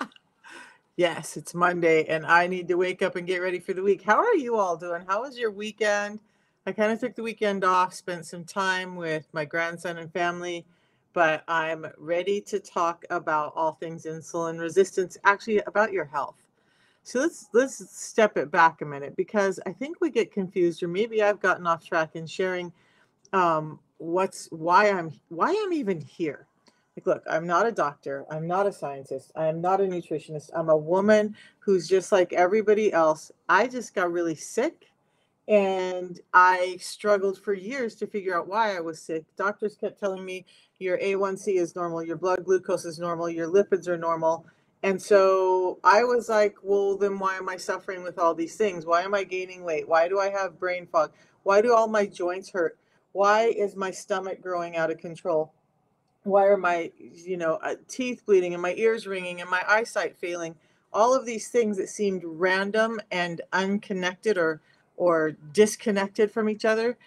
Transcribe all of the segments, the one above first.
yes, it's Monday and I need to wake up and get ready for the week. How are you all doing? How was your weekend? I kind of took the weekend off, spent some time with my grandson and family, but I'm ready to talk about all things insulin resistance, actually about your health. So let's let's step it back a minute because I think we get confused, or maybe I've gotten off track in sharing um, what's why I'm why I'm even here. Like, look, I'm not a doctor. I'm not a scientist. I am not a nutritionist. I'm a woman who's just like everybody else. I just got really sick and I struggled for years to figure out why I was sick. Doctors kept telling me your A1C is normal, your blood glucose is normal, your lipids are normal. And so I was like, well, then why am I suffering with all these things? Why am I gaining weight? Why do I have brain fog? Why do all my joints hurt? Why is my stomach growing out of control? Why are my, you know, uh, teeth bleeding and my ears ringing and my eyesight failing? All of these things that seemed random and unconnected or or disconnected from each other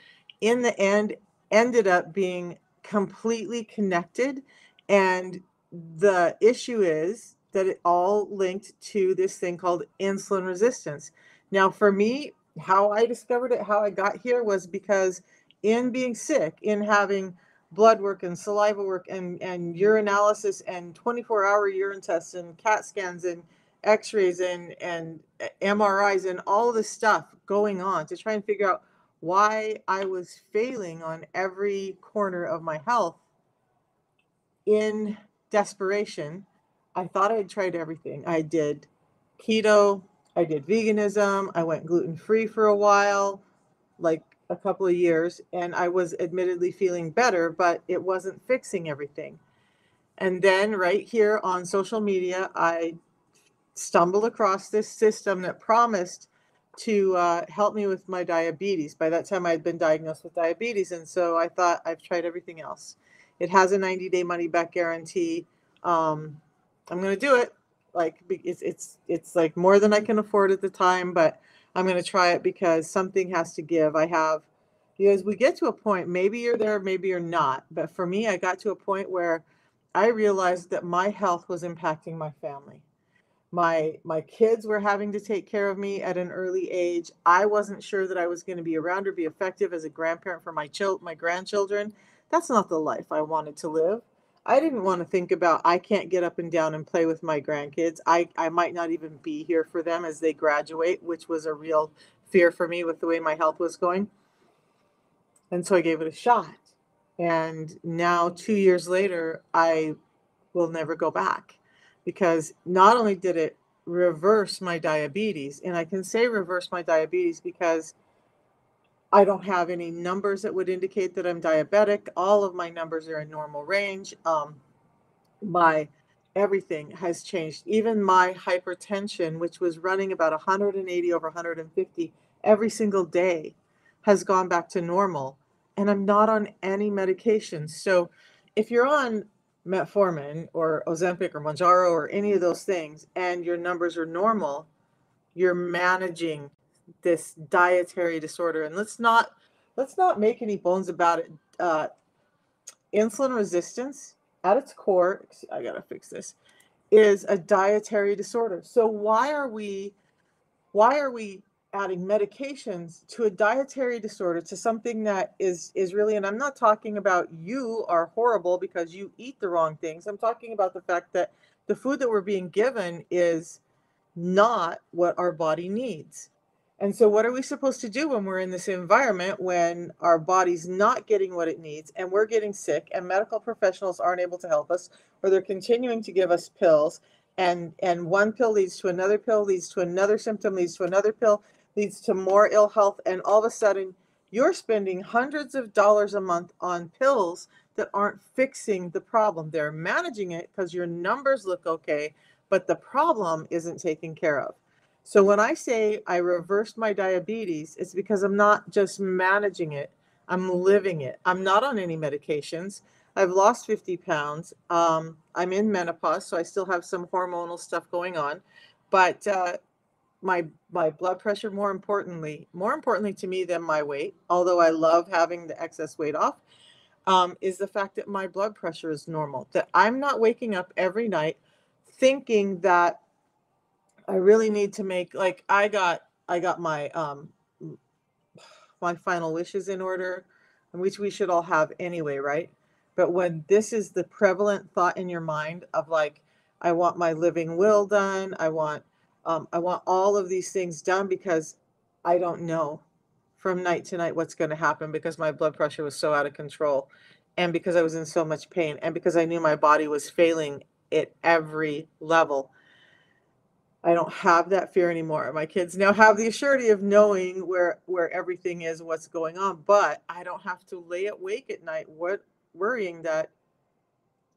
in the end ended up being completely connected and the issue is that it all linked to this thing called insulin resistance now for me how i discovered it how i got here was because in being sick in having blood work and saliva work and, and urinalysis and 24 hour urine tests and cat scans and x-rays and, and uh, mris and all this stuff going on to try and figure out why I was failing on every corner of my health in desperation. I thought I'd tried everything. I did keto, I did veganism, I went gluten free for a while, like a couple of years, and I was admittedly feeling better, but it wasn't fixing everything. And then right here on social media, I stumbled across this system that promised to uh, help me with my diabetes. By that time, I had been diagnosed with diabetes, and so I thought I've tried everything else. It has a 90-day money-back guarantee. Um, I'm going to do it. Like it's it's it's like more than I can afford at the time, but I'm going to try it because something has to give. I have because we get to a point. Maybe you're there, maybe you're not. But for me, I got to a point where I realized that my health was impacting my family my my kids were having to take care of me at an early age i wasn't sure that i was going to be around or be effective as a grandparent for my child my grandchildren that's not the life i wanted to live i didn't want to think about i can't get up and down and play with my grandkids. I i might not even be here for them as they graduate which was a real fear for me with the way my health was going. And so i gave it a shot. And now 2 years later i will never go back. Because not only did it reverse my diabetes, and I can say reverse my diabetes because I don't have any numbers that would indicate that I'm diabetic. All of my numbers are in normal range. Um, my everything has changed. Even my hypertension, which was running about 180 over 150 every single day, has gone back to normal. And I'm not on any medication. So if you're on metformin or Ozempic or Mounjaro or any of those things, and your numbers are normal, you're managing this dietary disorder. And let's not let's not make any bones about it. Uh, insulin resistance at its core, I gotta fix this, is a dietary disorder. So why are we why are we adding medications to a dietary disorder to something that is is really and i'm not talking about you are horrible because you eat the wrong things i'm talking about the fact that the food that we're being given is not what our body needs and so what are we supposed to do when we're in this environment when our body's not getting what it needs and we're getting sick and medical professionals aren't able to help us or they're continuing to give us pills and and one pill leads to another pill leads to another symptom leads to another pill leads to more ill health, and all of a sudden you're spending hundreds of dollars a month on pills that aren't fixing the problem. They're managing it because your numbers look okay, but the problem isn't taken care of. So when I say I reversed my diabetes, it's because I'm not just managing it, I'm living it. I'm not on any medications. I've lost 50 pounds. Um, I'm in menopause, so I still have some hormonal stuff going on. But uh, my my blood pressure more importantly more importantly to me than my weight although i love having the excess weight off um, is the fact that my blood pressure is normal that i'm not waking up every night thinking that I really need to make like I got I got my um my final wishes in order, which we should all have anyway, right? But when this is the prevalent thought in your mind of like, I want my living will done, I want um, I want all of these things done because I don't know from night to night what's going to happen because my blood pressure was so out of control and because I was in so much pain and because I knew my body was failing at every level. I don't have that fear anymore. My kids now have the assurity of knowing where where everything is, what's going on, but I don't have to lay awake at night what worrying that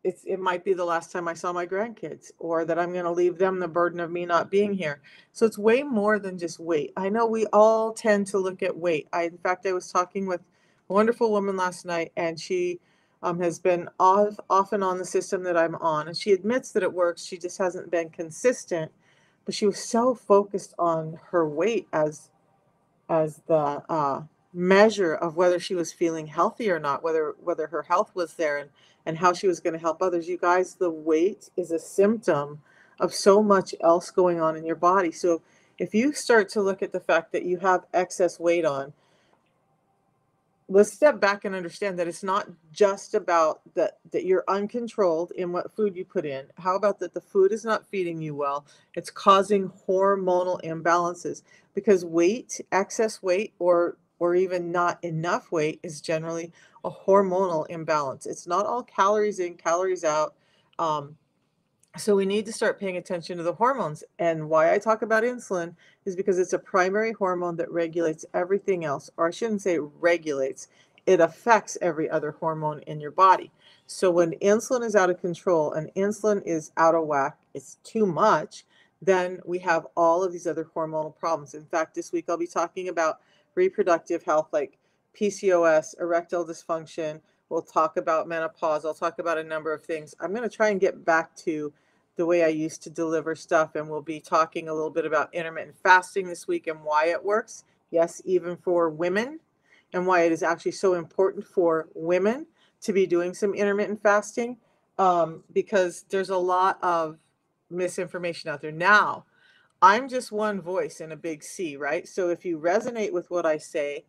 it's it might be the last time I saw my grandkids or that I'm going to leave them the burden of me not being here. So it's way more than just weight. I know we all tend to look at weight. I in fact I was talking with a wonderful woman last night and she um, has been off often on the system that I'm on and she admits that it works. She just hasn't been consistent but she was so focused on her weight as as the uh, measure of whether she was feeling healthy or not, whether whether her health was there and and how she was going to help others. You guys, the weight is a symptom of so much else going on in your body. So if you start to look at the fact that you have excess weight on, let's step back and understand that it's not just about that that you're uncontrolled in what food you put in. How about that the food is not feeding you well? It's causing hormonal imbalances because weight excess weight or or even not enough weight is generally a hormonal imbalance. It's not all calories in calories out um, so we need to start paying attention to the hormones. And why I talk about insulin is because it's a primary hormone that regulates everything else, or I shouldn't say regulates, it affects every other hormone in your body. So when insulin is out of control and insulin is out of whack, it's too much, then we have all of these other hormonal problems. In fact, this week I'll be talking about reproductive health like PCOS, erectile dysfunction. We'll talk about menopause. I'll talk about a number of things. I'm going to try and get back to the way I used to deliver stuff. And we'll be talking a little bit about intermittent fasting this week and why it works. Yes, even for women, and why it is actually so important for women to be doing some intermittent fasting um, because there's a lot of misinformation out there. Now, I'm just one voice in a big sea, right? So if you resonate with what I say,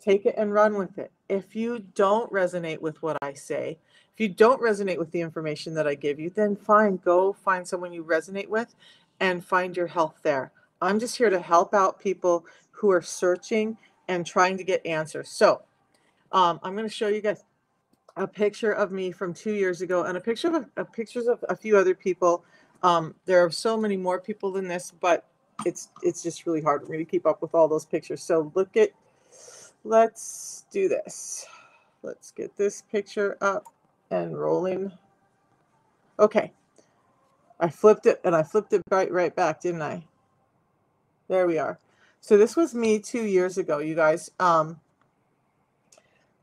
take it and run with it. If you don't resonate with what I say, if you don't resonate with the information that I give you, then fine, go find someone you resonate with and find your health there. I'm just here to help out people who are searching and trying to get answers. So um, I'm going to show you guys a picture of me from two years ago and a picture of a, a pictures of a few other people. Um, there are so many more people than this, but it's it's just really hard for me to keep up with all those pictures. So look at, let's do this. Let's get this picture up and rolling. Okay. I flipped it and I flipped it right, right back, didn't I? There we are. So this was me two years ago, you guys. Um,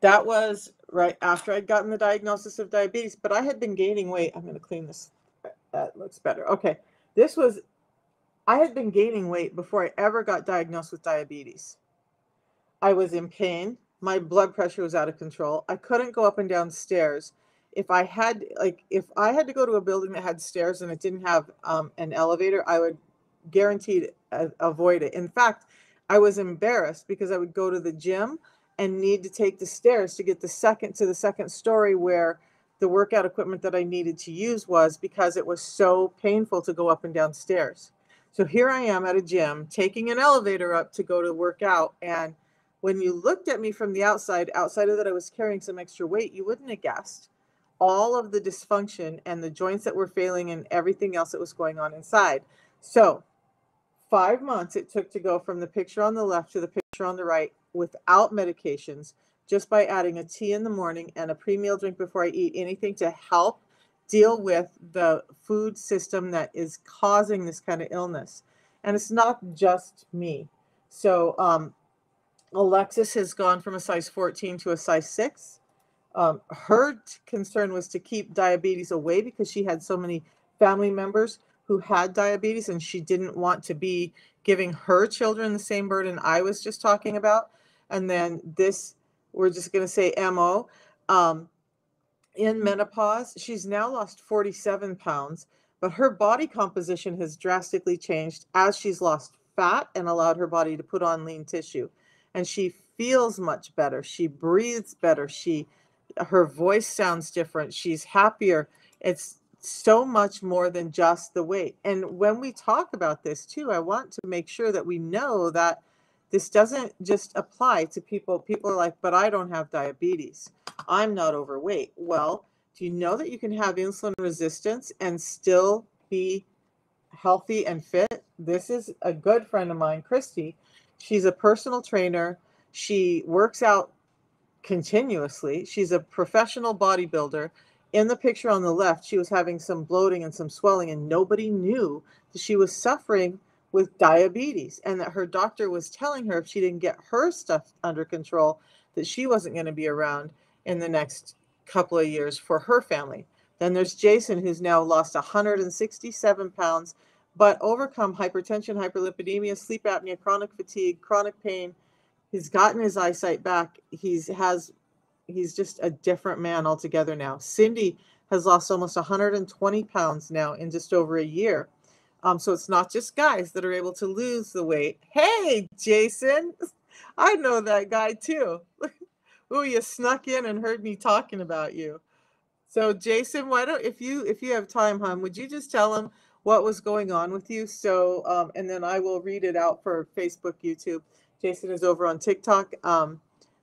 that was right after I'd gotten the diagnosis of diabetes, but I had been gaining weight. I'm going to clean this. That looks better. Okay. This was, I had been gaining weight before I ever got diagnosed with diabetes. I was in pain. My blood pressure was out of control. I couldn't go up and down stairs if I had like if I had to go to a building that had stairs and it didn't have um, an elevator, I would guaranteed uh, avoid it. In fact, I was embarrassed because I would go to the gym and need to take the stairs to get the second to the second story where the workout equipment that I needed to use was because it was so painful to go up and down stairs. So here I am at a gym taking an elevator up to go to work out and when you looked at me from the outside, outside of that I was carrying some extra weight, you wouldn't have guessed all of the dysfunction and the joints that were failing and everything else that was going on inside. So, five months it took to go from the picture on the left to the picture on the right without medications, just by adding a tea in the morning and a pre meal drink before I eat anything to help deal with the food system that is causing this kind of illness. And it's not just me. So, um, Alexis has gone from a size 14 to a size 6. Um, her concern was to keep diabetes away because she had so many family members who had diabetes and she didn't want to be giving her children the same burden I was just talking about. And then this, we're just going to say MO. Um, in menopause, she's now lost 47 pounds, but her body composition has drastically changed as she's lost fat and allowed her body to put on lean tissue. And she feels much better. She breathes better. She her voice sounds different. She's happier. It's so much more than just the weight. And when we talk about this too, I want to make sure that we know that this doesn't just apply to people. People are like, but I don't have diabetes. I'm not overweight. Well, do you know that you can have insulin resistance and still be healthy and fit? This is a good friend of mine, Christy. She's a personal trainer. She works out continuously. She's a professional bodybuilder. In the picture on the left, she was having some bloating and some swelling, and nobody knew that she was suffering with diabetes and that her doctor was telling her if she didn't get her stuff under control, that she wasn't going to be around in the next couple of years for her family. Then there's Jason, who's now lost 167 pounds, but overcome hypertension, hyperlipidemia, sleep apnea, chronic fatigue, chronic pain. He's gotten his eyesight back. He's has he's just a different man altogether now. Cindy has lost almost 120 pounds now in just over a year. Um, so it's not just guys that are able to lose the weight. Hey, Jason, I know that guy too. Ooh, you snuck in and heard me talking about you. So Jason, why don't if you if you have time, hon, would you just tell him what was going on with you? So um, and then I will read it out for Facebook, YouTube. Jason is over on TikTok. Um,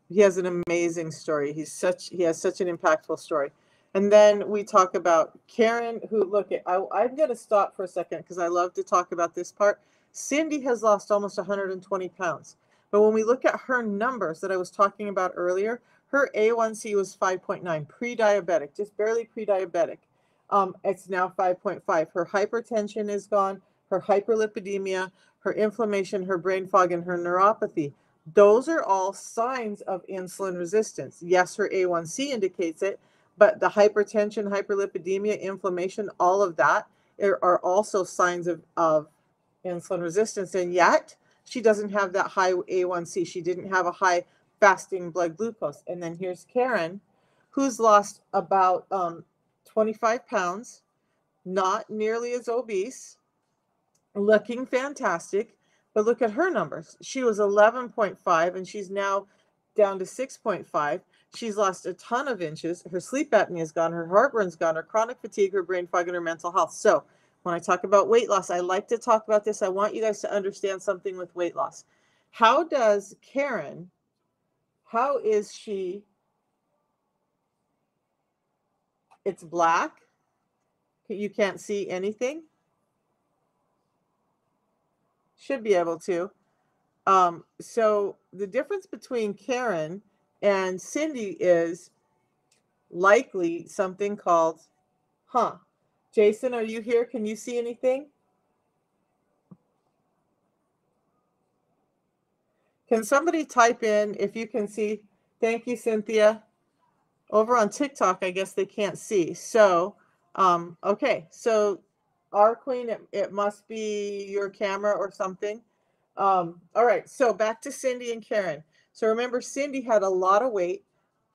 he has an amazing story. He's such he has such an impactful story. And then we talk about Karen, who look at I, I'm going to stop for a second because I love to talk about this part. Cindy has lost almost 120 pounds. But when we look at her numbers that I was talking about earlier, her A1C was 5.9, pre-diabetic, just barely pre-diabetic. Um, it's now 5.5. Her hypertension is gone, her hyperlipidemia, her inflammation, her brain fog, and her neuropathy. Those are all signs of insulin resistance. Yes, her A1C indicates it, but the hypertension, hyperlipidemia, inflammation, all of that are also signs of, of insulin resistance. And yet, she doesn't have that high A1C. She didn't have a high fasting blood glucose. And then here's Karen, who's lost about um, 25 pounds, not nearly as obese, looking fantastic. But look at her numbers. She was 11.5 and she's now down to 6.5. She's lost a ton of inches. Her sleep apnea is gone. Her heartburn's gone. Her chronic fatigue, her brain fog, and her mental health. So when I talk about weight loss, I like to talk about this. I want you guys to understand something with weight loss. How does Karen, how is she? It's black. You can't see anything. Should be able to. Um, so the difference between Karen and Cindy is likely something called, huh, Jason, are you here? Can you see anything? Can somebody type in if you can see? Thank you, Cynthia. Over on TikTok, I guess they can't see. So, um, okay. So, our queen, it, it must be your camera or something. Um, all right. So, back to Cindy and Karen. So, remember, Cindy had a lot of weight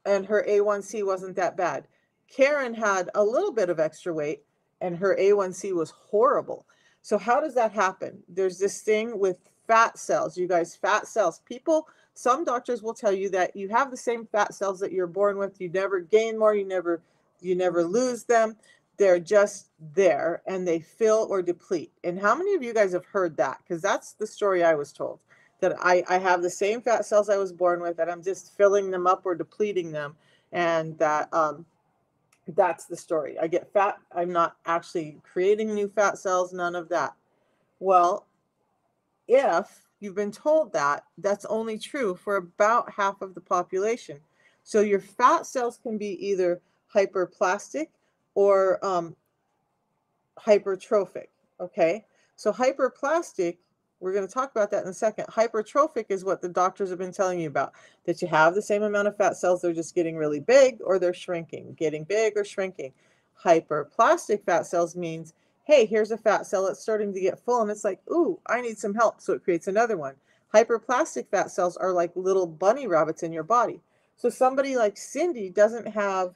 and her A1C wasn't that bad. Karen had a little bit of extra weight and her A1C was horrible. So how does that happen? There's this thing with fat cells, you guys, fat cells. People, some doctors will tell you that you have the same fat cells that you're born with. You never gain more, you never you never lose them. They're just there and they fill or deplete. And how many of you guys have heard that? Because that's the story I was told. That I, I have the same fat cells I was born with, and I'm just filling them up or depleting them. And that um, that's the story. I get fat. I'm not actually creating new fat cells, none of that. Well, if you've been told that, that's only true for about half of the population. So your fat cells can be either hyperplastic or um, hypertrophic. Okay. So hyperplastic we're going to talk about that in a second. Hypertrophic is what the doctors have been telling you about that you have the same amount of fat cells, they're just getting really big or they're shrinking, getting big or shrinking. Hyperplastic fat cells means, hey, here's a fat cell that's starting to get full and it's like, ooh, I need some help. So it creates another one. Hyperplastic fat cells are like little bunny rabbits in your body. So somebody like Cindy doesn't have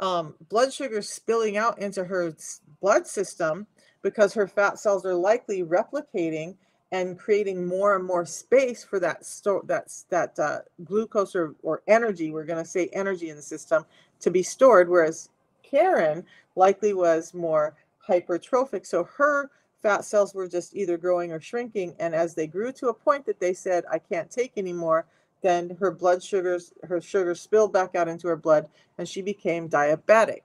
um, blood sugar spilling out into her blood system because her fat cells are likely replicating and creating more and more space for that store that's that uh, glucose or, or energy we're going to say energy in the system to be stored whereas karen likely was more hypertrophic. So her fat cells were just either growing or shrinking and as they grew to a point that they said i can't take anymore then her blood sugars her sugar spilled back out into her blood and she became diabetic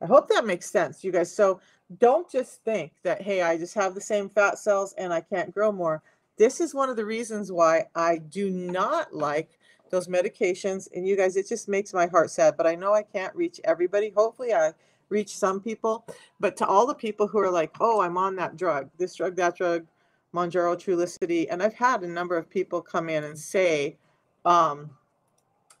i hope that makes sense you guys so don't just think that, hey, I just have the same fat cells and I can't grow more. This is one of the reasons why I do not like those medications. And you guys, it just makes my heart sad. But I know I can't reach everybody. Hopefully, I reach some people. But to all the people who are like, oh, I'm on that drug, this drug, that drug, Mounjaro, Trulicity. And I've had a number of people come in and say um,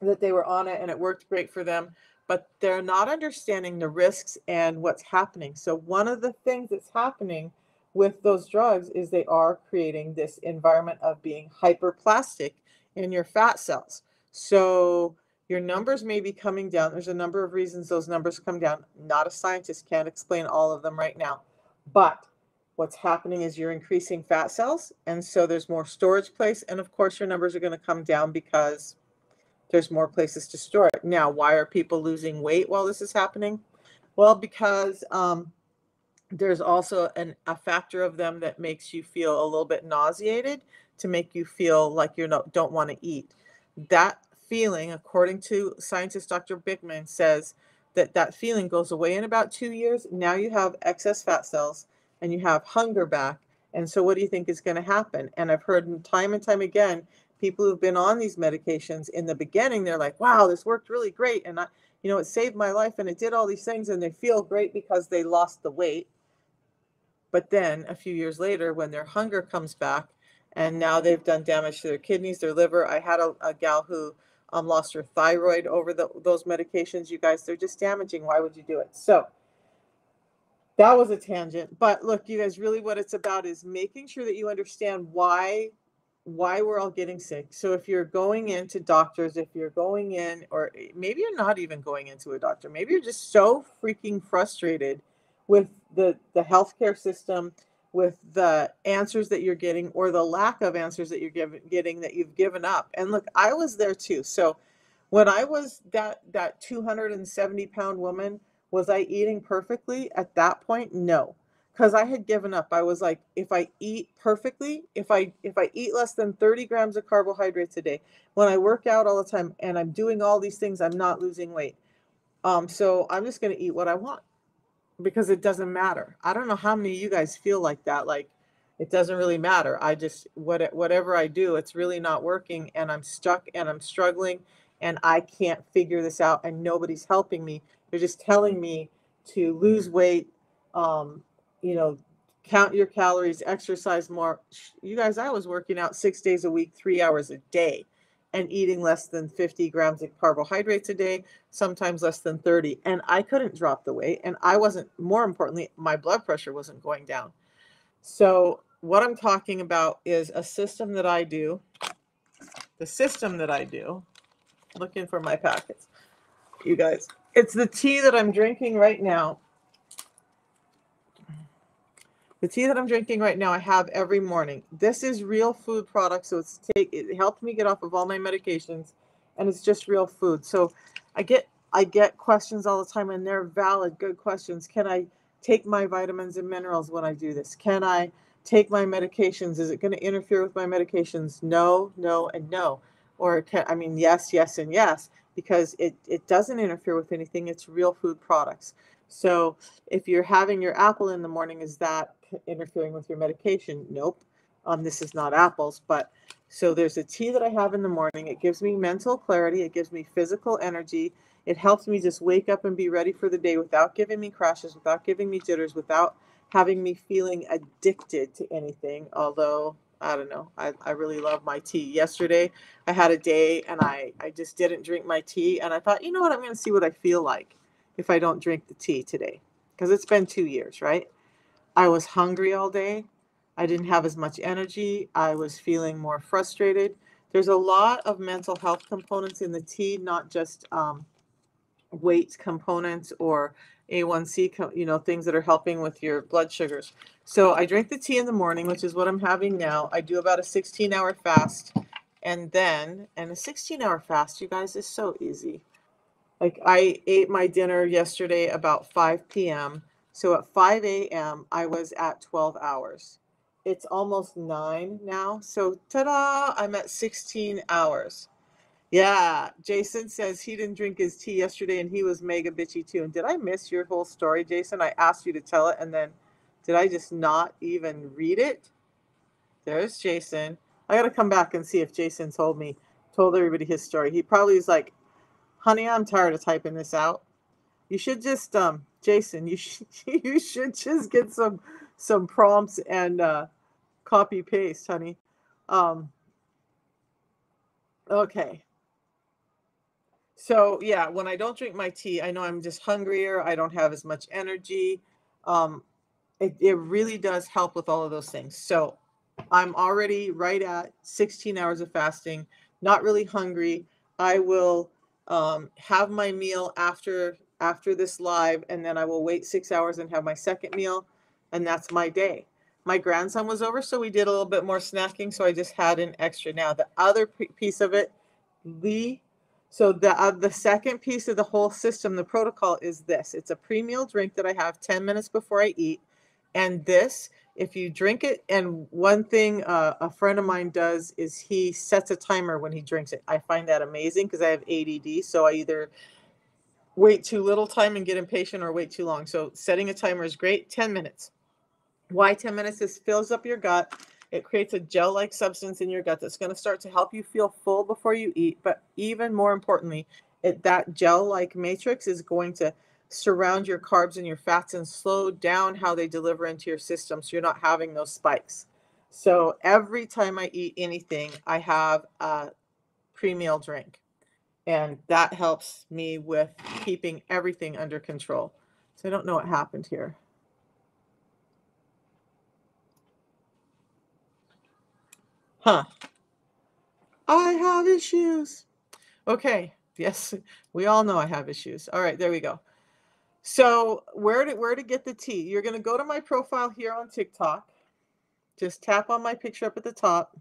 that they were on it and it worked great for them but they're not understanding the risks and what's happening. So, one of the things that's happening with those drugs is they are creating this environment of being hyperplastic in your fat cells. So, your numbers may be coming down. There's a number of reasons those numbers come down. Not a scientist can't explain all of them right now. But what's happening is you're increasing fat cells, and so there's more storage place. And of course, your numbers are going to come down because there's more places to store it. Now, why are people losing weight while this is happening? Well, because um, there's also an, a factor of them that makes you feel a little bit nauseated to make you feel like you don't want to eat. That feeling, according to scientist Dr. Bikman, says that that feeling goes away in about two years. Now you have excess fat cells and you have hunger back. And so, what do you think is going to happen? And I've heard time and time again people who've been on these medications in the beginning they're like wow this worked really great and i you know it saved my life and it did all these things and they feel great because they lost the weight but then a few years later when their hunger comes back and now they've done damage to their kidneys their liver i had a, a gal who um, lost her thyroid over the, those medications you guys they're just damaging why would you do it so that was a tangent but look you guys really what it's about is making sure that you understand why why we're all getting sick. So if you're going into doctors, if you're going in, or eh, maybe you're not even going into a doctor, maybe you're just so freaking frustrated with the the healthcare system, with the answers that you're getting, or the lack of answers that you're given, getting that you've given up. And look, I was there too. So when I was that that 270 pound woman, was I eating perfectly at that point? No because I had given up. I was like, if I eat perfectly, if I if I eat less than 30 grams of carbohydrates a day, when I work out all the time and I'm doing all these things, I'm not losing weight. Um, so I'm just gonna eat what I want because it doesn't matter. I don't know how many of you guys feel like that. Like it doesn't really matter. I just what whatever I do, it's really not working and I'm stuck and I'm struggling and I can't figure this out and nobody's helping me. They're just telling me to lose weight, um, you know, count your calories, exercise more. You guys, I was working out six days a week, three hours a day, and eating less than 50 grams of carbohydrates a day, sometimes less than 30. And I couldn't drop the weight. And I wasn't, more importantly, my blood pressure wasn't going down. So, what I'm talking about is a system that I do. The system that I do, looking for my packets, you guys. It's the tea that I'm drinking right now the tea that I'm drinking right now, I have every morning. This is real food product, so it's take it helped me get off of all my medications, and it's just real food. So I get I get questions all the time, and they're valid, good questions. Can I take my vitamins and minerals when I do this? Can I take my medications? Is it going to interfere with my medications? No, no, and no. Or can I mean yes, yes, and yes, because it it doesn't interfere with anything. It's real food products. So if you're having your apple in the morning, is that interfering with your medication. Nope. Um, this is not apples, but so there's a tea that I have in the morning. It gives me mental clarity. It gives me physical energy. It helps me just wake up and be ready for the day without giving me crashes, without giving me jitters, without having me feeling addicted to anything. Although I don't know, I, I really love my tea. Yesterday I had a day and I, I just didn't drink my tea. And I thought, you know what, I'm going to see what I feel like if I don't drink the tea today. Because it's been two years, right? I was hungry all day. I didn't have as much energy. I was feeling more frustrated. There's a lot of mental health components in the tea, not just um, weight components or A1C, you know, things that are helping with your blood sugars. So I drink the tea in the morning, which is what I'm having now. I do about a 16 hour fast. And then, and a 16 hour fast, you guys, is so easy. Like I ate my dinner yesterday about 5 p.m. So at 5 a.m., I was at 12 hours. It's almost 9 now. So ta da, I'm at 16 hours. Yeah, Jason says he didn't drink his tea yesterday and he was mega bitchy too. And did I miss your whole story, Jason? I asked you to tell it and then did I just not even read it? There's Jason. I got to come back and see if Jason told me, told everybody his story. He probably was like, honey, I'm tired of typing this out. You should just, um, Jason, you should, you should just get some, some prompts and, uh, copy paste, honey. Um, okay. So yeah, when I don't drink my tea, I know I'm just hungrier. I don't have as much energy. Um, it, it really does help with all of those things. So I'm already right at 16 hours of fasting, not really hungry. I will um, have my meal after after this live, and then I will wait six hours and have my second meal, and that's my day. My grandson was over, so we did a little bit more snacking. So I just had an extra. Now the other piece of it, Lee so the uh, the second piece of the whole system, the protocol is this. It's a pre-meal drink that I have 10 minutes before I eat. And this, if you drink it, and one thing uh, a friend of mine does is he sets a timer when he drinks it. I find that amazing because I have ADD. So I either wait too little time and get impatient or wait too long. So setting a timer is great. 10 minutes. Why 10 minutes? This fills up your gut it creates a gel like substance in your gut that's going to start to help you feel full before you eat. But even more importantly, it, that gel like matrix is going to surround your carbs and your fats and slow down how they deliver into your system so you're not having those spikes. So every time I eat anything, I have a pre meal drink. And that helps me with keeping everything under control. So I don't know what happened here. Huh. I have issues. Okay. Yes, we all know I have issues. All right, there we go. So where to where to get the tea? You're gonna go to my profile here on TikTok. Just tap on my picture up at the top.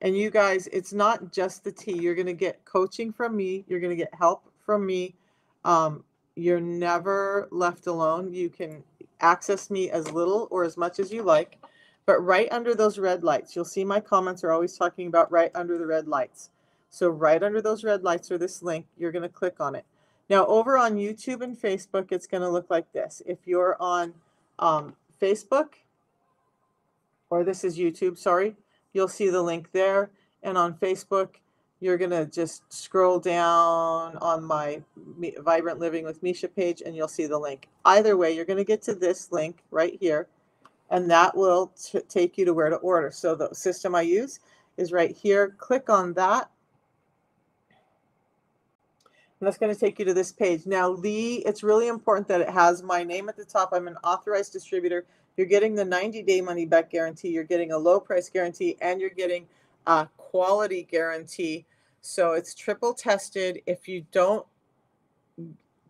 And you guys, it's not just the tea. You're gonna get coaching from me. You're gonna get help from me. Um, you're never left alone. You can access me as little or as much as you like. But right under those red lights, you'll see my comments are always talking about right under the red lights. So right under those red lights or this link, you're going to click on it. Now over on YouTube and Facebook, it's going to look like this. If you're on um, Facebook, or this is YouTube, sorry, you'll see the link there. And on Facebook, you're going to just scroll down on my Vibrant Living with Misha page and you'll see the link. Either way, you're going to get to this link right here and that will take you to where to order. So the system I use is right here. Click on that. And that's going to take you to this page. Now, Lee, it's really important that it has my name at the top. I'm an authorized distributor. You're getting the 90-day money-back guarantee. You're getting a low price guarantee, and you're getting a quality guarantee. So it's triple tested. If you don't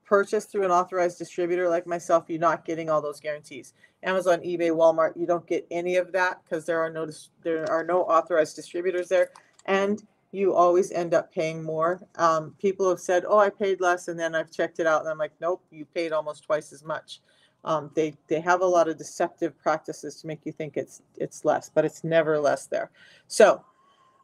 purchase through an authorized distributor like myself, you're not getting all those guarantees. Amazon, eBay, Walmart, you don't get any of that because there are no there are no authorized distributors there, and you always end up paying more. Um, people have said, "Oh, I paid less," and then I've checked it out, and I'm like, "Nope, you paid almost twice as much." Um, they they have a lot of deceptive practices to make you think it's it's less, but it's never less there. So.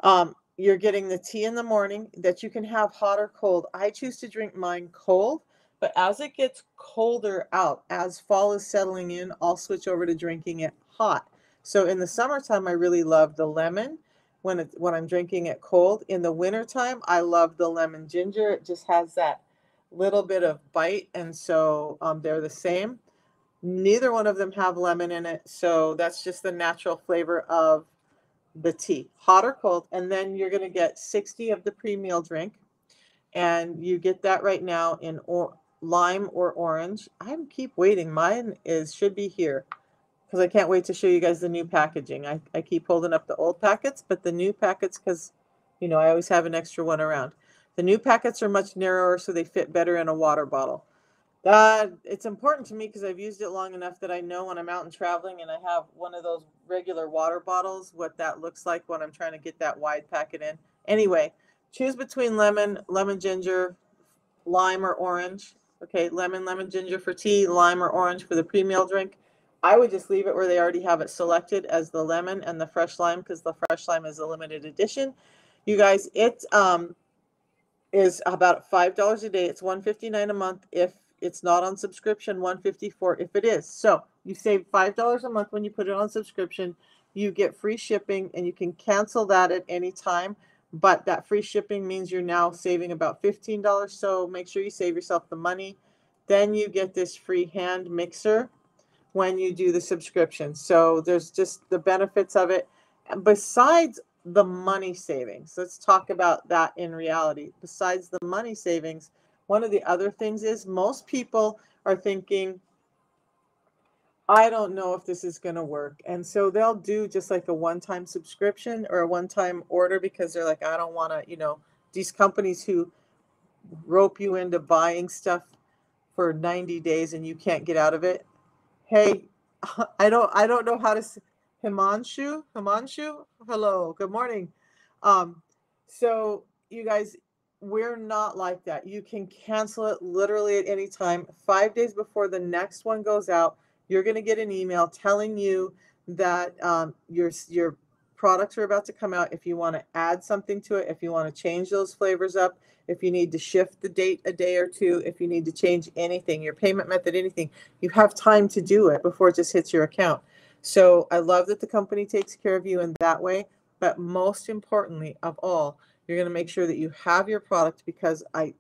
Um, you're getting the tea in the morning that you can have hot or cold. I choose to drink mine cold but as it gets colder out, as fall is settling in, I'll switch over to drinking it hot. So in the summertime, I really love the lemon when it, when I'm drinking it cold. In the wintertime, I love the lemon ginger. It just has that little bit of bite, and so um, they're the same. Neither one of them have lemon in it, so that's just the natural flavor of the tea, hot or cold. And then you're going to get 60 of the pre-meal drink, and you get that right now in or lime or orange. I keep waiting. Mine is should be here because I can't wait to show you guys the new packaging. I, I keep holding up the old packets, but the new packets because, you know, I always have an extra one around. The new packets are much narrower, so they fit better in a water bottle. That it's important to me because I've used it long enough that I know when I'm out and traveling and I have one of those regular water bottles, what that looks like when I'm trying to get that wide packet in. Anyway, choose between lemon, lemon ginger, lime, or orange. Okay, lemon, lemon ginger for tea, lime or orange for the pre-meal drink. I would just leave it where they already have it selected as the lemon and the fresh lime because the fresh lime is a limited edition. You guys, it um, is about five dollars a day. It's one fifty nine a month if it's not on subscription. One fifty four if it is. So you save five dollars a month when you put it on subscription. You get free shipping and you can cancel that at any time. But that free shipping means you're now saving about fifteen dollars. So make sure you save yourself the money. Then you get this free hand mixer when you do the subscription. So there's just the benefits of it. And besides the money savings, let's talk about that in reality. Besides the money savings, one of the other things is most people are thinking, I don't know if this is going to work. And so they'll do just like a one time subscription or a one time order because they're like, I don't want to, you know, these companies who rope you into buying stuff for 90 days and you can't get out of it Hey, I don't I don't know how to say Himanshu. Himanshu, hello, good morning. Um, so you guys, we're not like that. You can cancel it literally at any time. Five days before the next one goes out, you're going to get an email telling you that um, your your products are about to come out. If you want to add something to it, if you want to change those flavors up, if you need to shift the date a day or two, if you need to change anything, your payment method, anything, you have time to do it before it just hits your account. So I love that the company takes care of you in that way. But most importantly of all, you're going to make sure that you have your product because I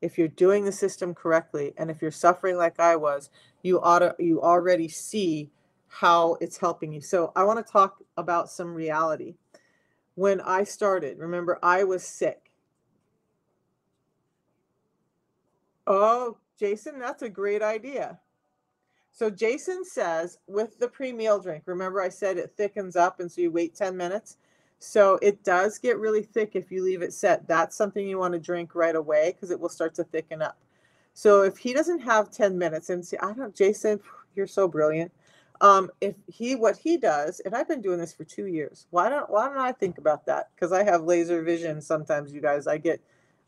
if you're doing the system correctly and if you're suffering like I was, you ought to, you already see how it's helping you. So I want to talk about some reality. When I started, remember I was sick. Oh, Jason, that's a great idea. So Jason says with the pre-meal drink, remember I said it thickens up and so you wait 10 minutes. So it does get really thick if you leave it set. That's something you want to drink right away because it will start to thicken up. So if he doesn't have 10 minutes and see, I don't, Jason, you're so brilliant. Um, if he, what he does, and I've been doing this for two years. Why don't, why don't I think about that? Because I have laser vision. Sometimes you guys, I get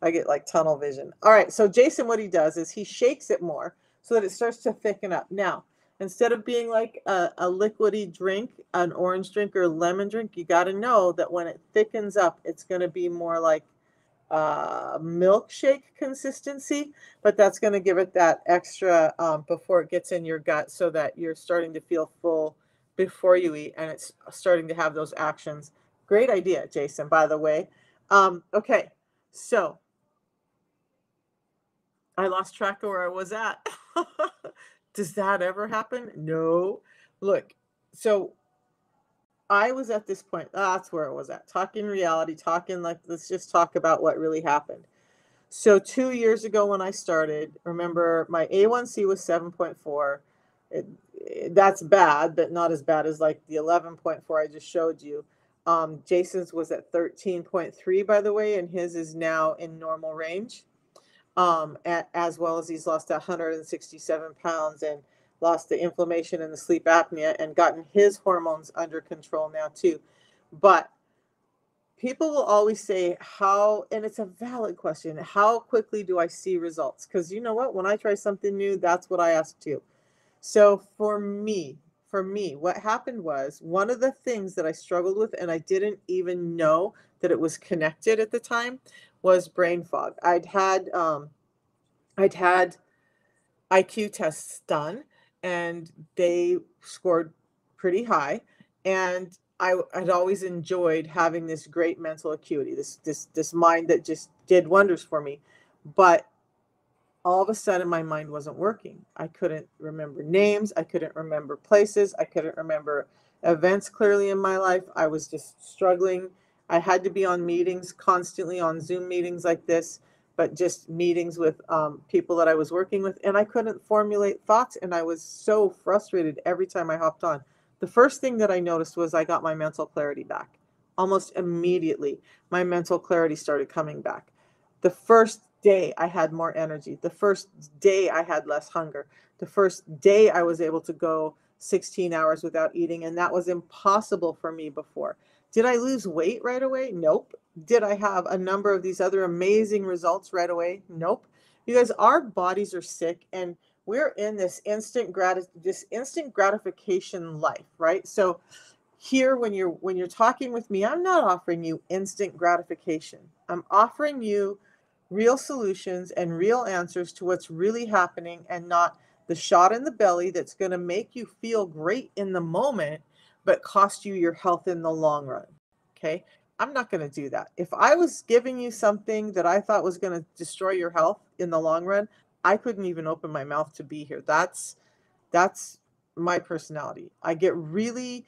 I get like tunnel vision. All right, so Jason, what he does is he shakes it more so that it starts to thicken up. Now, instead of being like a, a liquidy drink, an orange drink or lemon drink, you got to know that when it thickens up, it's going to be more like uh, milkshake consistency, but that's going to give it that extra um, before it gets in your gut so that you're starting to feel full before you eat and it's starting to have those actions. Great idea, Jason, by the way. Um, okay, so I lost track of where I was at. Does that ever happen? No. Look, so I was at this point. That's where I was at. Talking reality, talking like, let's just talk about what really happened. So, two years ago when I started, remember my A1C was 7.4. It, that's bad, but not as bad as like the 11.4 I just showed you. Um, Jason's was at 13.3, by the way, and his is now in normal range um, at, as well as he's lost 167 pounds and lost the inflammation and the sleep apnea and gotten his hormones under control now too. But people will always say how and it's a valid question how quickly do i see results because you know what when i try something new that's what i ask too so for me for me what happened was one of the things that i struggled with and i didn't even know that it was connected at the time was brain fog. I'd had um, I'd had IQ tests done, and they scored pretty high, and I had always enjoyed having this great mental acuity, this this this mind that just did wonders for me, but all of a sudden my mind wasn't working. I couldn't remember names, I couldn't remember places, I couldn't remember events clearly in my life. I was just struggling I had to be on meetings constantly on Zoom meetings like this, but just meetings with um, people that I was working with, and I couldn't formulate thoughts, and I was so frustrated every time I hopped on. The first thing that I noticed was I got my mental clarity back. Almost immediately, my mental clarity started coming back. The first day I had more energy. The first day I had less hunger. The first day I was able to go 16 hours without eating, and that was impossible for me before. Did I lose weight right away? Nope. Did I have a number of these other amazing results right away? Nope. Because our bodies are sick and we're in this instant grat this instant gratification life, right? So here when you're when you're talking with me, I'm not offering you instant gratification. I'm offering you real solutions and real answers to what's really happening and not the shot in the belly that's going to make you feel great in the moment but cost you your health in the long run. Okay? I'm not going to do that. If I was giving you something that I thought was going to destroy your health in the long run, I couldn't even open my mouth to be here. That's that's my personality. I get really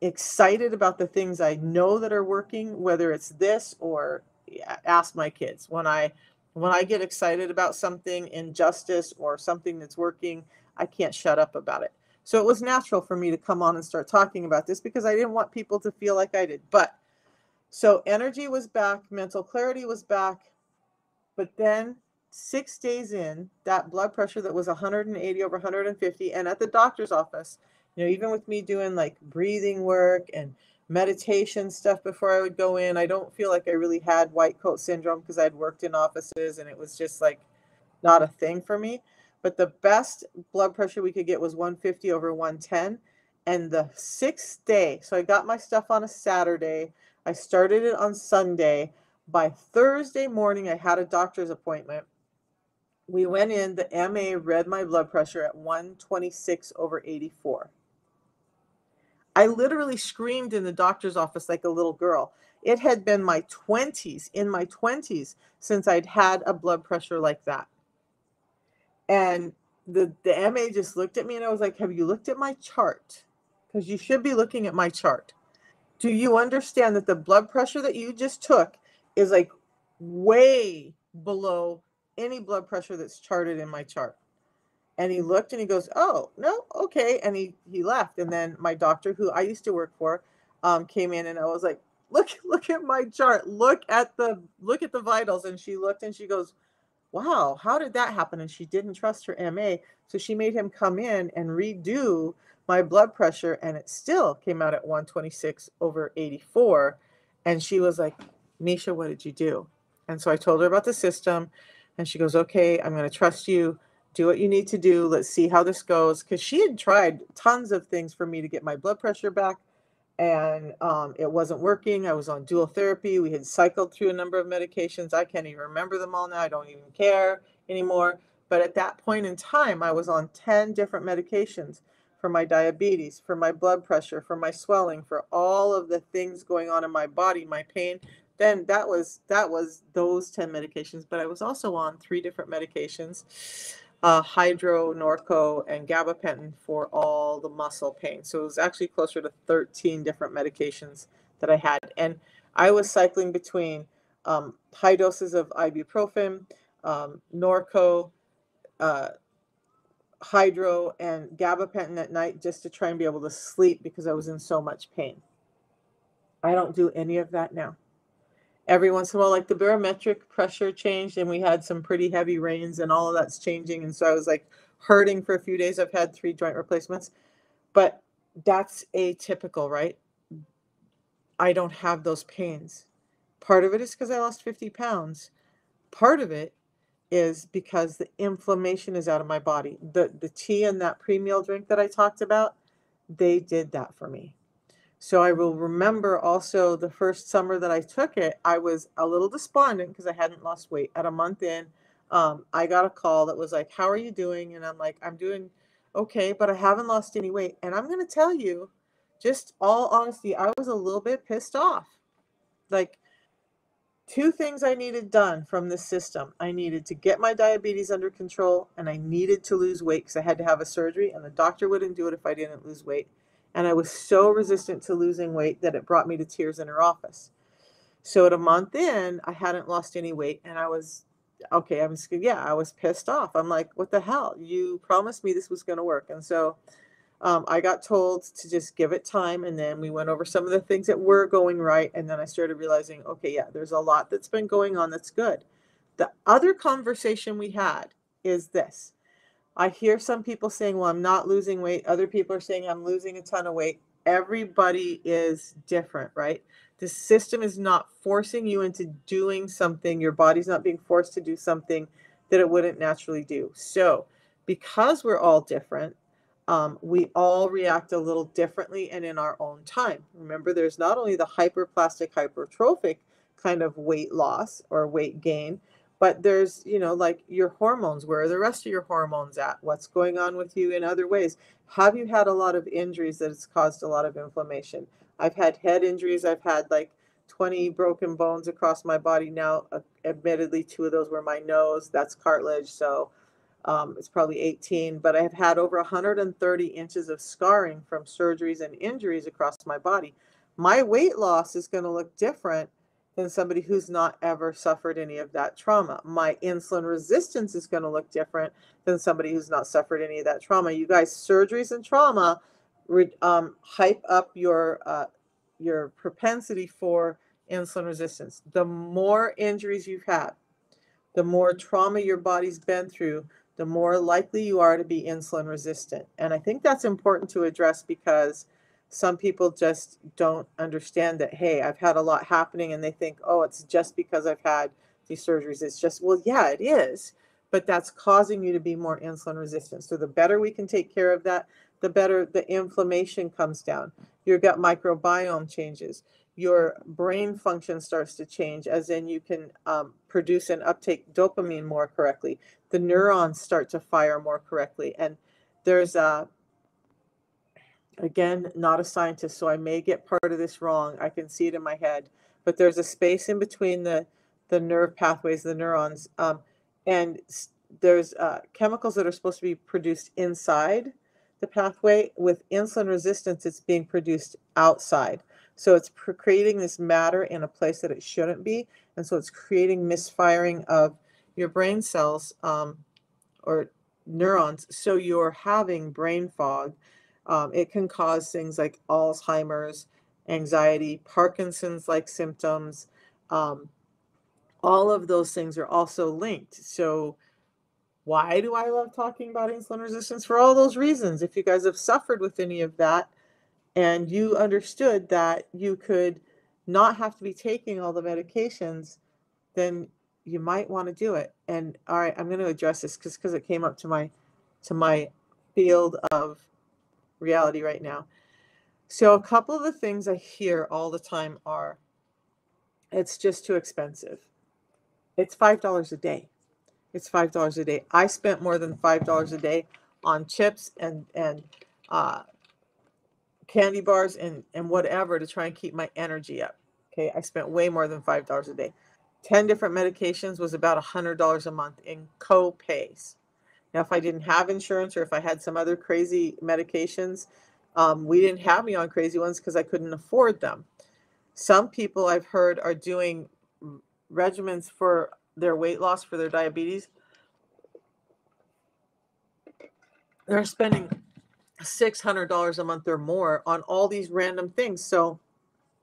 excited about the things I know that are working, whether it's this or ask my kids. When I when I get excited about something injustice or something that's working, I can't shut up about it. So it was natural for me to come on and start talking about this because I didn't want people to feel like I did. But so energy was back, mental clarity was back, but then six days in, that blood pressure that was 180 over 150, and at the doctor's office, you know, even with me doing like breathing work and meditation stuff before I would go in, I don't feel like I really had white coat syndrome because I'd worked in offices and it was just like not a thing for me. But the best blood pressure we could get was 150 over 110. And the sixth day, so I got my stuff on a Saturday. I started it on Sunday. By Thursday morning, I had a doctor's appointment we went in, the MA read my blood pressure at 126 over 84. I literally screamed in the doctor's office like a little girl. It had been my 20s, in my 20s, since I'd had a blood pressure like that. And the, the MA just looked at me and I was like, Have you looked at my chart? Because you should be looking at my chart. Do you understand that the blood pressure that you just took is like way below any blood pressure that's charted in my chart. And he looked and he goes, Oh, no, okay. And he, he left. And then my doctor, who I used to work for, um, came in and I was like, Look, look at my chart. Look at the look at the vitals. And she looked and she goes, Wow, how did that happen? And she didn't trust her MA. So she made him come in and redo my blood pressure, and it still came out at 126 over 84. And she was like, Misha, what did you do? And so I told her about the system. And she goes, Okay, I'm going to trust you. Do what you need to do. Let's see how this goes. Because she had tried tons of things for me to get my blood pressure back, and um, it wasn't working. I was on dual therapy. We had cycled through a number of medications. I can't even remember them all now. I don't even care anymore. But at that point in time, I was on 10 different medications for my diabetes, for my blood pressure, for my swelling, for all of the things going on in my body, my pain then that was that was those 10 medications but i was also on three different medications uh, hydro norco and gabapentin for all the muscle pain. So it was actually closer to 13 different medications that i had. And i was cycling between um, high doses of ibuprofen um, norco uh, hydro and gabapentin at night just to try and be able to sleep because i was in so much pain. I don't do any of that now every once in a while, like the barometric pressure changed and we had some pretty heavy rains and all of that's changing. And so I was like hurting for a few days. I've had three joint replacements, but that's atypical, right? I don't have those pains. Part of it is because I lost 50 pounds. Part of it is because the inflammation is out of my body. The the tea and that pre-meal drink that I talked about, they did that for me. So I will remember also the first summer that I took it, I was a little despondent because I hadn't lost weight. At a month in, um, I got a call that was like, How are you doing? And I'm like, I'm doing okay, but I haven't lost any weight. And I'm going to tell you, just all honesty, I was a little bit pissed off. Like, two things I needed done from this system. I needed to get my diabetes under control and I needed to lose weight because I had to have a surgery and the doctor wouldn't do it if I didn't lose weight. And I was so resistant to losing weight that it brought me to tears in her office. So at a month in, I hadn't lost any weight and I was okay. I was, yeah, I was pissed off. I'm like, what the hell? You promised me this was going to work. And so um, I got told to just give it time. And then we went over some of the things that were going right. And then I started realizing, okay, yeah, there's a lot that's been going on that's good. The other conversation we had is this. I hear some people saying, well, I'm not losing weight. Other people are saying I'm losing a ton of weight. Everybody is different, right? The system is not forcing you into doing something. Your body's not being forced to do something that it wouldn't naturally do. So, because we're all different, um, we all react a little differently and in our own time. Remember, there's not only the hyperplastic, hypertrophic kind of weight loss or weight gain, but there's, you know, like your hormones. Where are the rest of your hormones at? What's going on with you in other ways? Have you had a lot of injuries that has caused a lot of inflammation? I've had head injuries. I've had like 20 broken bones across my body now. Uh, admittedly, two of those were my nose. That's cartilage. So, um, it's probably 18, but I've had over 130 inches of scarring from surgeries and injuries across my body. My weight loss is going to look different than somebody who's not ever suffered any of that trauma. My insulin resistance is going to look different than somebody who's not suffered any of that trauma. You guys, surgeries and trauma um, hype up your uh, your propensity for insulin resistance. The more injuries you've had, the more trauma your body's been through, the more likely you are to be insulin resistant. And I think that's important to address because some people just don't understand that, hey, I've had a lot happening and they think, oh, it's just because I've had these surgeries. It's just, well, yeah, it is, but that's causing you to be more insulin resistant. So the better we can take care of that, the better the inflammation comes down. Your gut microbiome changes your brain function starts to change, as in you can um, produce and uptake dopamine more correctly. The neurons start to fire more correctly. And there's a, again, not a scientist, so I may get part of this wrong. I can see it in my head, but there's a space in between the, the nerve pathways, the neurons, um, and there's uh, chemicals that are supposed to be produced inside the pathway. With insulin resistance, it's being produced outside. So it's creating this matter in a place that it shouldn't be. And so it's creating misfiring of your brain cells um, or neurons. So you're having brain fog. Um, it can cause things like Alzheimer's, anxiety, Parkinson's like symptoms. Um, all of those things are also linked. So, why do I love talking about insulin resistance? For all those reasons. If you guys have suffered with any of that, and you understood that you could not have to be taking all the medications, then you might want to do it. And all right, I'm going to address this because because it came up to my to my field of reality right now. So a couple of the things I hear all the time are it's just too expensive. It's five dollars a day. It's five dollars a day. I spent more than five dollars a day on chips and and uh, candy bars and and whatever to try and keep my energy up. Okay, I spent way more than five dollars a day. Ten different medications was about a hundred dollars a month in co-pays. Now, if I didn't have insurance or if I had some other crazy medications, um, we didn't have me on crazy ones because I couldn't afford them. Some people I've heard are doing regimens for their weight loss for their diabetes. They're spending $600 a month or more on all these random things. So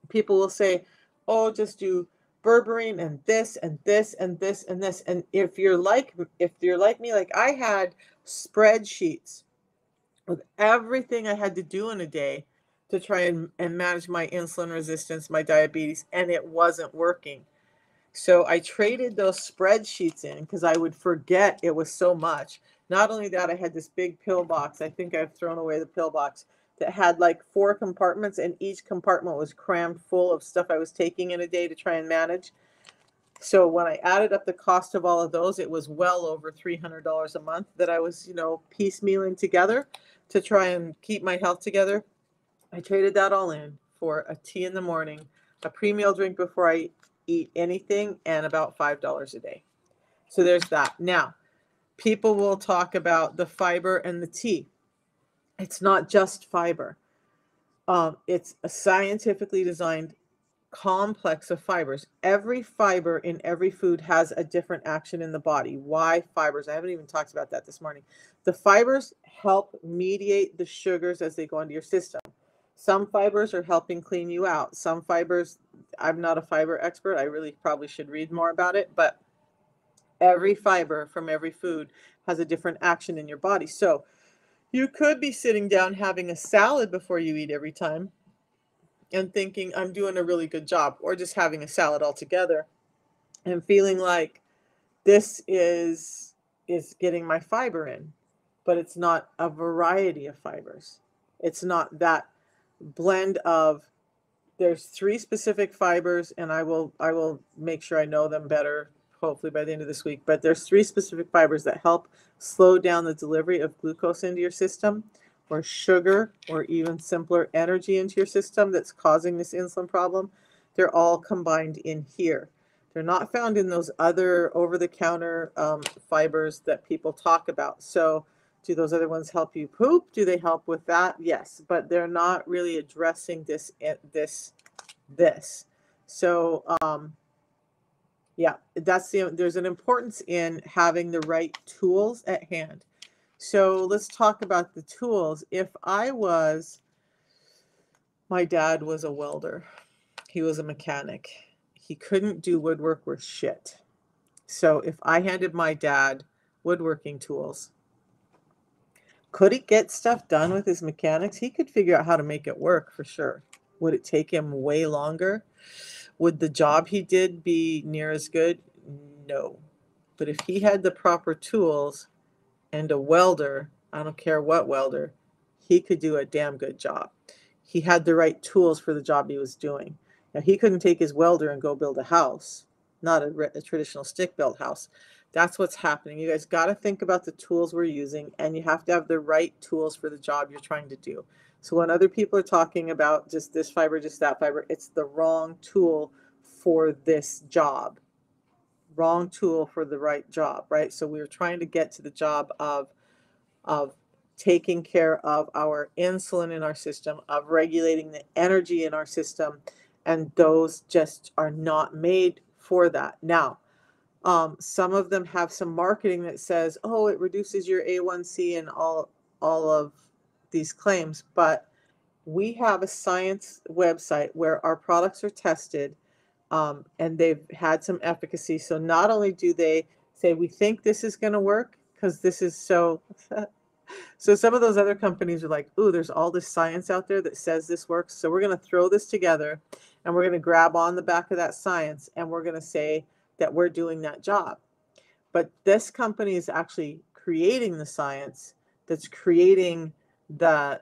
people will say, oh, just do berberine and this and this and this and this. And if you're like, if you're like me, like I had spreadsheets with everything I had to do in a day to try and, and manage my insulin resistance, my diabetes, and it wasn't working. So I traded those spreadsheets in because I would forget it was so much. Not only that, I had this big pill box. I think I've thrown away the pill box that had like four compartments, and each compartment was crammed full of stuff I was taking in a day to try and manage. So when I added up the cost of all of those, it was well over $300 a month that I was, you know, piecemealing together to try and keep my health together. I traded that all in for a tea in the morning, a pre-meal drink before I eat anything, and about $5 a day. So there's that. Now, people will talk about the fiber and the tea. It's not just fiber. Um, it's a scientifically designed complex of fibers. Every fiber in every food has a different action in the body. Why fibers? I haven't even talked about that this morning. The fibers help mediate the sugars as they go into your system. Some fibers are helping clean you out. Some fibers, I'm not a fiber expert. I really probably should read more about it, but Every fiber from every food has a different action in your body. So you could be sitting down having a salad before you eat every time and thinking, I'm doing a really good job, or just having a salad altogether and feeling like this is is getting my fiber in but it's not a variety of fibers. It's not that blend of there's three specific fibers and i will i will make sure i know them better hopefully by the end of this week but there's three specific fibers that help slow down the delivery of glucose into your system or sugar or even simpler energy into your system that's causing this insulin problem they're all combined in here they're not found in those other over-the-counter um, fibers that people talk about. So do those other ones help you poop? Do they help with that? Yes, but they're not really addressing this, eh, this, this. So, um, yeah, that's the, there's an importance in having the right tools at hand. So let's talk about the tools. If I was, my dad was a welder. He was a mechanic he couldn't do woodwork worth shit. So if I handed my dad woodworking tools, could he get stuff done with his mechanics? He could figure out how to make it work for sure. Would it take him way longer? Would the job he did be near as good? No. But if he had the proper tools and a welder, I don't care what welder, he could do a damn good job. He had the right tools for the job he was doing. Now, he couldn't take his welder and go build a house, not a, a traditional stick built house. That's what's happening. You guys got to think about the tools we're using, and you have to have the right tools for the job you're trying to do. So when other people are talking about just this fiber, just that fiber, it's the wrong tool for this job. Wrong tool for the right job, right? So we are trying to get to the job of of taking care of our insulin in our system, of regulating the energy in our system, and those just are not made for that. Now, um, some of them have some marketing that says, "Oh, it reduces your A1C and all all of these claims," but we have a science website where our products are tested um, and they've had some efficacy. So not only do they say we think this is going to work because this is so so some of those other companies are like, "Ooh, there's all this science out there that says this works, so we're going to throw this together and we're going to grab on the back of that science and we're going to say that we're doing that job. But this company is actually creating the science that's creating the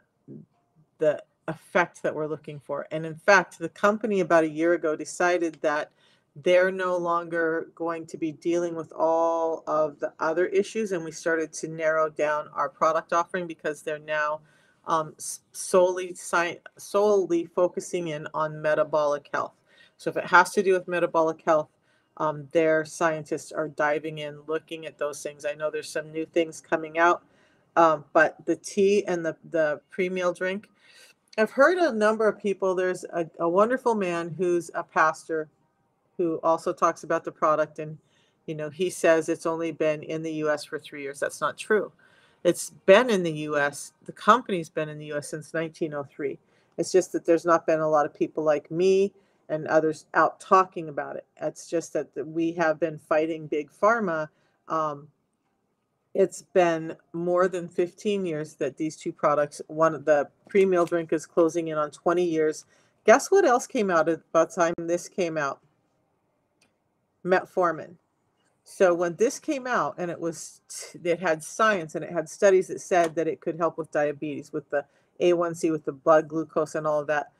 the effect that we're looking for. And in fact, the company about a year ago decided that they're no longer going to be dealing with all of the other issues and we started to narrow down our product offering because they're now um, solely solely focusing in on metabolic health. So if it has to do with metabolic health, um, their scientists are diving in, looking at those things. I know there's some new things coming out, um, but the tea and the the pre meal drink. I've heard a number of people. There's a, a wonderful man who's a pastor, who also talks about the product, and you know he says it's only been in the U.S. for three years. That's not true. It's been in the US, the company's been in the US since 1903. It's just that there's not been a lot of people like me and others out talking about it. It's just that we have been fighting big pharma. Um, it's been more than 15 years that these two products, one of the pre-meal drink is closing in on 20 years. Guess what else came out about time this came out? Metformin. So when this came out and it was it had science and it had studies that said that it could help with diabetes with the A1C with the blood glucose and all of that.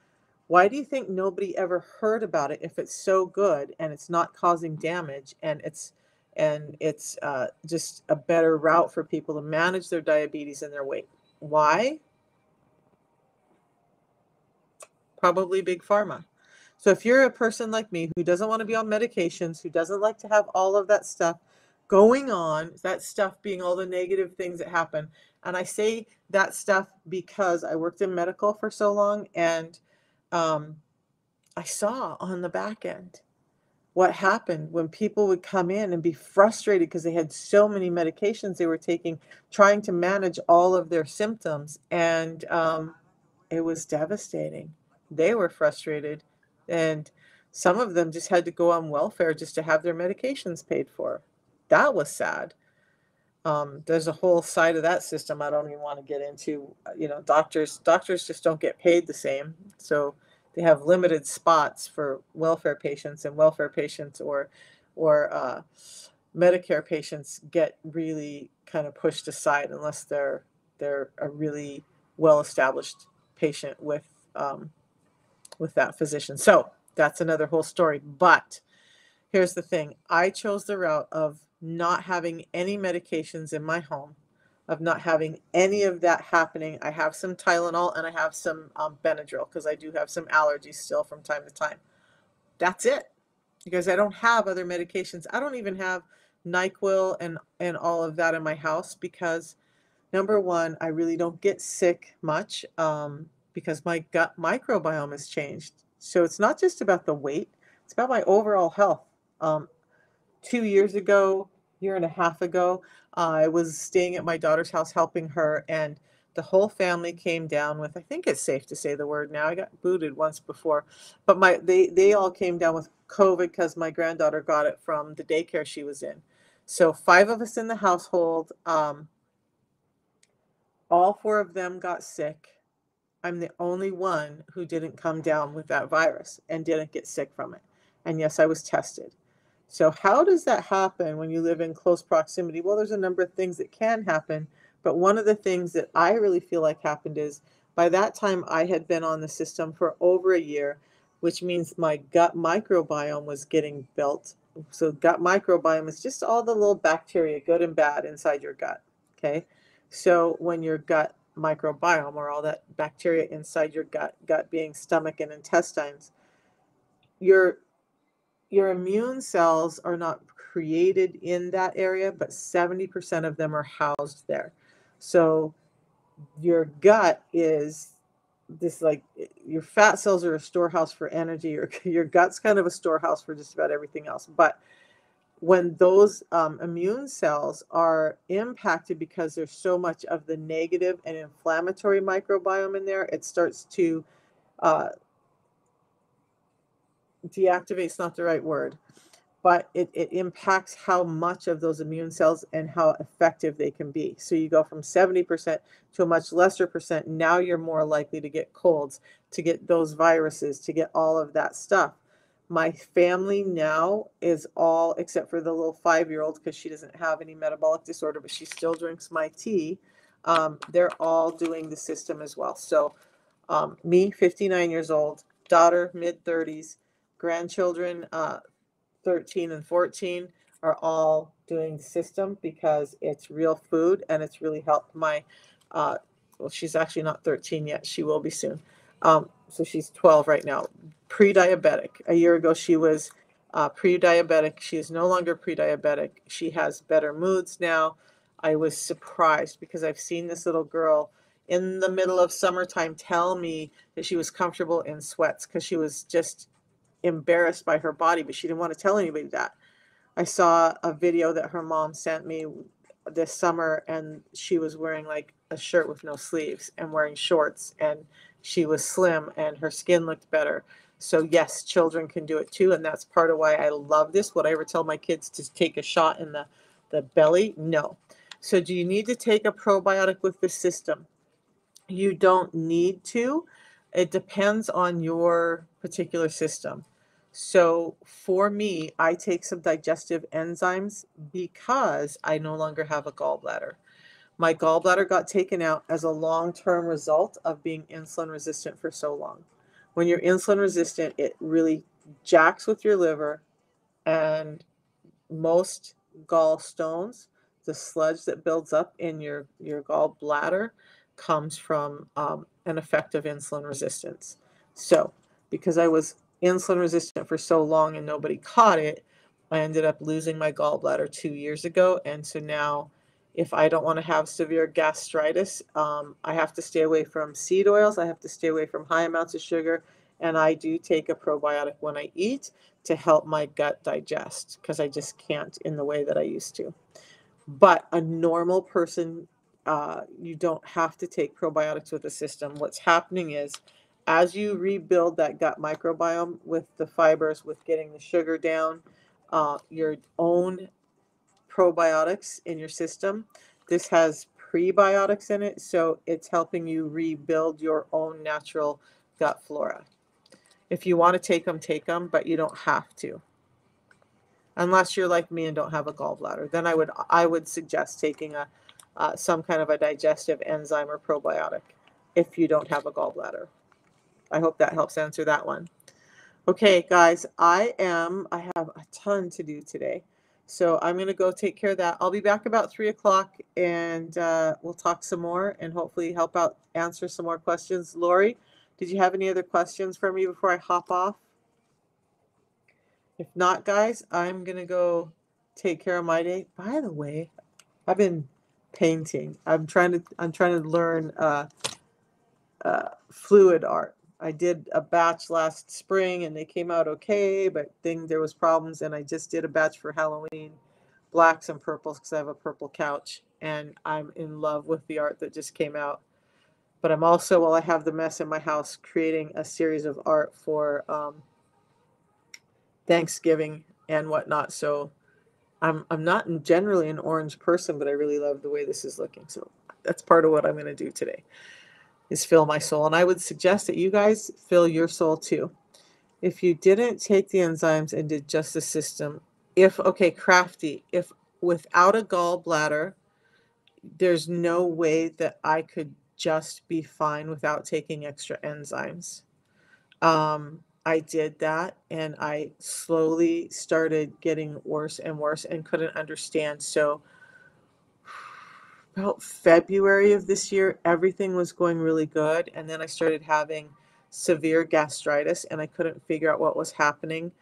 Why do you think nobody ever heard about it if it's so good and it's not causing damage and it's and it's uh, just a better route for people to manage their diabetes and their weight? Why? Probably big pharma. So if you're a person like me who doesn't want to be on medications, who doesn't like to have all of that stuff going on, that stuff being all the negative things that happen, and I say that stuff because I worked in medical for so long and um, I saw on the back end what happened when people would come in and be frustrated because they had so many medications they were taking, trying to manage all of their symptoms. And um, it was devastating. They were frustrated and some of them just had to go on welfare just to have their medications paid for. that was sad. Um, there's a whole side of that system I don't even want to get into. Uh, you know, doctors doctors just don't get paid the same, so they have limited spots for welfare patients, and welfare patients or or uh, Medicare patients get really kind of pushed aside unless they're they're a really well established patient with um, with that physician. So that's another whole story. But here's the thing: I chose the route of not having any medications in my home, of not having any of that happening. I have some Tylenol and I have some um, Benadryl because I do have some allergies still from time to time. That's it, because I don't have other medications. I don't even have NyQuil and and all of that in my house because number one, I really don't get sick much um, because my gut microbiome has changed. So it's not just about the weight; it's about my overall health. Um, two years ago, year and a half ago, I was staying at my daughter's house helping her, and the whole family came down with. I think it's safe to say the word now. I got booted once before, but my they they all came down with COVID because my granddaughter got it from the daycare she was in. So five of us in the household. Um, all four of them got sick. I'm the only one who didn't come down with that virus and didn't get sick from it. And yes, I was tested. So, how does that happen when you live in close proximity? Well, there's a number of things that can happen, but one of the things that I really feel like happened is by that time I had been on the system for over a year, which means my gut microbiome was getting built. So, gut microbiome is just all the little bacteria, good and bad, inside your gut. Okay. So, when your gut microbiome or all that bacteria inside your gut, gut being stomach and intestines, your your immune cells are not created in that area, but 70% of them are housed there. So your gut is this like your fat cells are a storehouse for energy. Your, your gut's kind of a storehouse for just about everything else. But when those um, immune cells are impacted because there's so much of the negative and inflammatory microbiome in there, it starts to uh, deactivates not the right word, but it, it impacts how much of those immune cells and how effective they can be. So you go from 70% to a much lesser percent. Now you're more likely to get colds, to get those viruses, to get all of that stuff. My family now is all, except for the little five year old, because she doesn't have any metabolic disorder, but she still drinks my tea. Um, they're all doing the system as well. So, um, me, 59 years old, daughter, mid 30s, grandchildren, uh, 13 and 14, are all doing system because it's real food and it's really helped my, uh, well, she's actually not 13 yet. She will be soon. Um, so she's 12 right now. Pre diabetic. A year ago, she was uh, pre diabetic. She is no longer pre diabetic. She has better moods now. I was surprised because I've seen this little girl in the middle of summertime tell me that she was comfortable in sweats because she was just embarrassed by her body, but she didn't want to tell anybody that. I saw a video that her mom sent me this summer, and she was wearing like a shirt with no sleeves and wearing shorts, and she was slim and her skin looked better. So, yes, children can do it too, and that's part of why I love this. Would I ever tell my kids to take a shot in the, the belly? No. So, do you need to take a probiotic with the system? You don't need to. It depends on your particular system. So for me, I take some digestive enzymes because I no longer have a gallbladder. My gallbladder got taken out as a long term result of being insulin resistant for so long. When you're insulin resistant, it really jacks with your liver, and most gallstones, the sludge that builds up in your, your gallbladder, comes from um, an effect of insulin resistance. So, because I was insulin resistant for so long and nobody caught it, I ended up losing my gallbladder two years ago. And so now, if I don't want to have severe gastritis, um, I have to stay away from seed oils. I have to stay away from high amounts of sugar. And I do take a probiotic when I eat to help my gut digest because I just can't in the way that I used to. But a normal person, uh, you don't have to take probiotics with the system. What's happening is as you rebuild that gut microbiome with the fibers, with getting the sugar down, uh, your own probiotics in your system. This has prebiotics in it, so it's helping you rebuild your own natural gut flora. If you want to take them, take them, but you don't have to. Unless you're like me and don't have a gallbladder, then I would I would suggest taking a uh, some kind of a digestive enzyme or probiotic if you don't have a gallbladder. I hope that helps answer that one. Okay, guys, I am, I have a ton to do today. So I'm going to go take care of that. I'll be back about 3 o'clock and uh, we'll talk some more and hopefully help out answer some more questions. Lori, did you have any other questions for me before I hop off? If not, guys, I'm going to go take care of my day. By the way, I've been painting. I'm trying to I'm trying to learn uh, uh, fluid art. I did a batch last spring and they came out okay, but then there was problems and I just did a batch for Halloween, blacks and purples because I have a purple couch and I'm in love with the art that just came out. But I'm also, while I have the mess in my house, creating a series of art for um, Thanksgiving and whatnot. So I'm I'm not generally an orange person, but I really love the way this is looking. So that's part of what I'm going to do today is fill my soul. And I would suggest that you guys fill your soul too. If you didn't take the enzymes and did just the system, if, okay, crafty, if without a gallbladder, there's no way that I could just be fine without taking extra enzymes. Um, I did that and I slowly started getting worse and worse and couldn't understand. So about February of this year, everything was going really good. And then I started having severe gastritis and I couldn't figure out what was happening.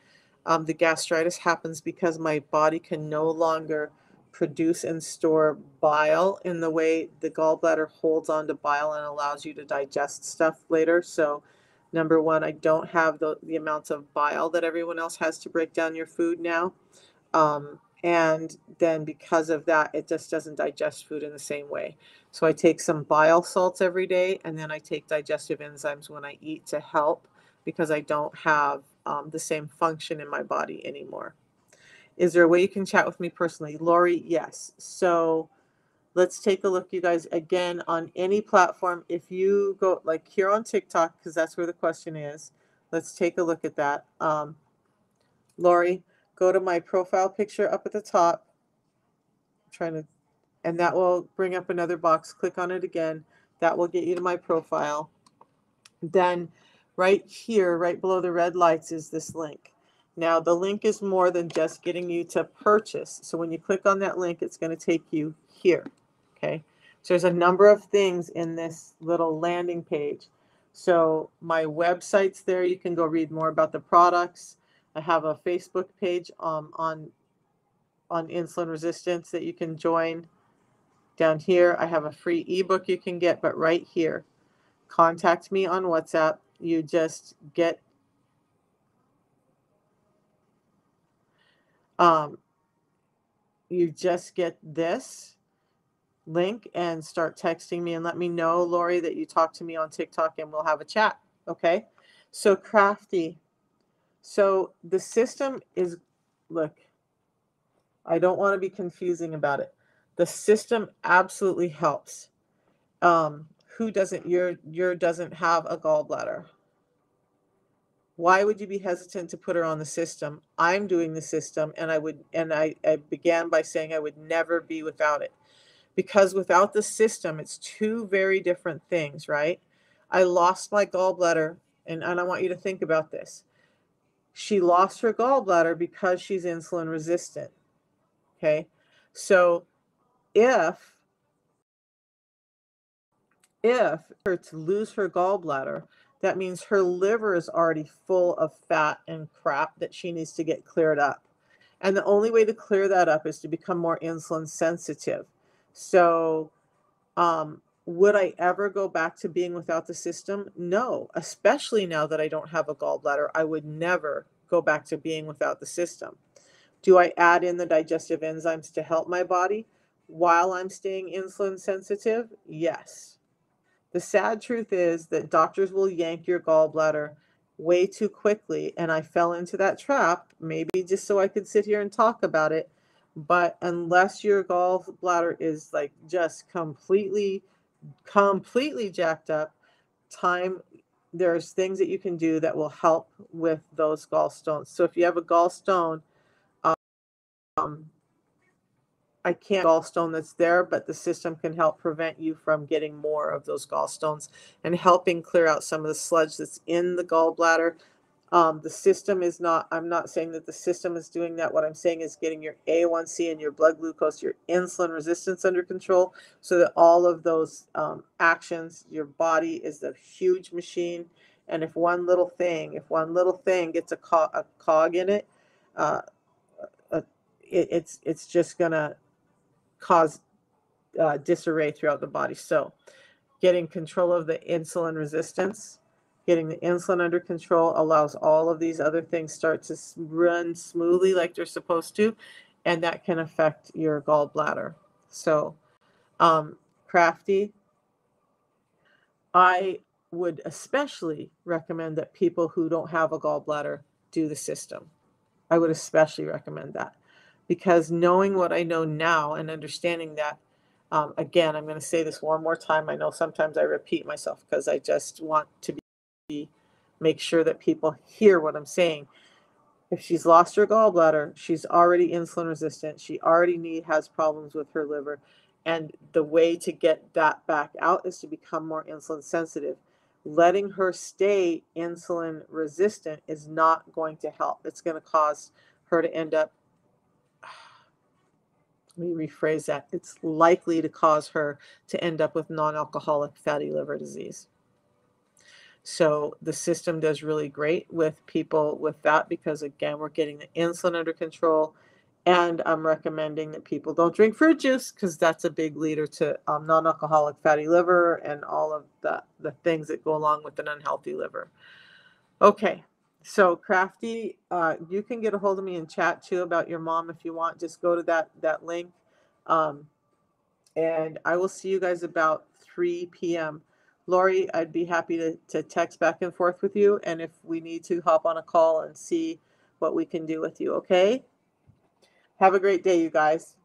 Um, the gastritis happens because my body can no longer produce and store bile in the way the gallbladder holds on to bile and allows you to digest stuff later. So, number one, I don't have the, the amounts of bile that everyone else has to break down your food now. Um, and then because of that it just doesn't digest food in the same way. So i take some bile salts every day and then i take digestive enzymes when i eat to help because i don't have um, the same function in my body anymore. Is there a way you can chat with me personally? Lori yes. So let's take a look you guys again on any platform. If you go like here on tiktok because that's where the question is let's take a look at that. Um, lori go to my profile picture up at the top. I'm trying to, and that will bring up another box. Click on it again. That will get you to my profile. Then right here, right below the red lights is this link. Now the link is more than just getting you to purchase. So when you click on that link, it's going to take you here. Okay. So there's a number of things in this little landing page. So my website's there. You can go read more about the products. I have a Facebook page um, on on insulin resistance that you can join. Down here, I have a free ebook you can get, but right here, contact me on WhatsApp. You just get um, you just get this link and start texting me and let me know, Lori, that you talked to me on TikTok and we'll have a chat. Okay. So crafty, so the system is, look, I don't want to be confusing about it. The system absolutely helps. Um, who doesn't, your, your doesn't have a gallbladder? Why would you be hesitant to put her on the system? I'm doing the system and I would, and I, I began by saying I would never be without it because without the system, it's two very different things, right? I lost my gallbladder and, and I want you to think about this she lost her gallbladder because she's insulin resistant. Okay. So if if her to lose her gallbladder, that means her liver is already full of fat and crap that she needs to get cleared up. And the only way to clear that up is to become more insulin sensitive. So um, would I ever go back to being without the system? No, especially now that I don't have a gallbladder. I would never go back to being without the system. Do I add in the digestive enzymes to help my body while I'm staying insulin sensitive? Yes. The sad truth is that doctors will yank your gallbladder way too quickly. And I fell into that trap, maybe just so I could sit here and talk about it. but unless your gallbladder is like just completely, completely jacked up, time there's things that you can do that will help with those gallstones. So if you have a gallstone, um, I can't gallstone that's there, but the system can help prevent you from getting more of those gallstones and helping clear out some of the sludge that's in the gallbladder. Um, the system is not, I'm not saying that the system is doing that. What I'm saying is getting your A1C and your blood glucose, your insulin resistance under control so that all of those um, actions, your body is a huge machine. And if one little thing, if one little thing gets a, co- a cog in it, uh, uh, it, it's it's just gonna cause uh, disarray throughout the body. So, getting control of the insulin resistance, getting the insulin under control allows all of these other things start to run smoothly like they're supposed to, and that can affect your gallbladder. So, um, crafty. I would especially recommend that people who don't have a gallbladder do the system. I would especially recommend that because knowing what I know now and understanding that, um, again, I'm going to say this one more time. I know sometimes I repeat myself because I just want to be make sure that people hear what I'm saying. If she's lost her gallbladder, she's already insulin resistant. She already need has problems with her liver, and the way to get that back out is to become more insulin sensitive. Letting her stay insulin resistant is not going to help. It's going to cause her to end up let me rephrase that. It's likely to cause her to end up with non alcoholic fatty liver disease. So the system does really great with people with that because, again, we're getting the insulin under control. And I'm recommending that people don't drink fruit juice because that's a big leader to um, non alcoholic fatty liver and all of the, the things that go along with an unhealthy liver. Okay, so crafty uh, you can get a hold of me and chat too about your mom if you want just go to that that link um, and i will see you guys about 3 p.m lori i'd be happy to, to text back and forth with you and if we need to hop on a call and see what we can do with you okay? Have a great day you guys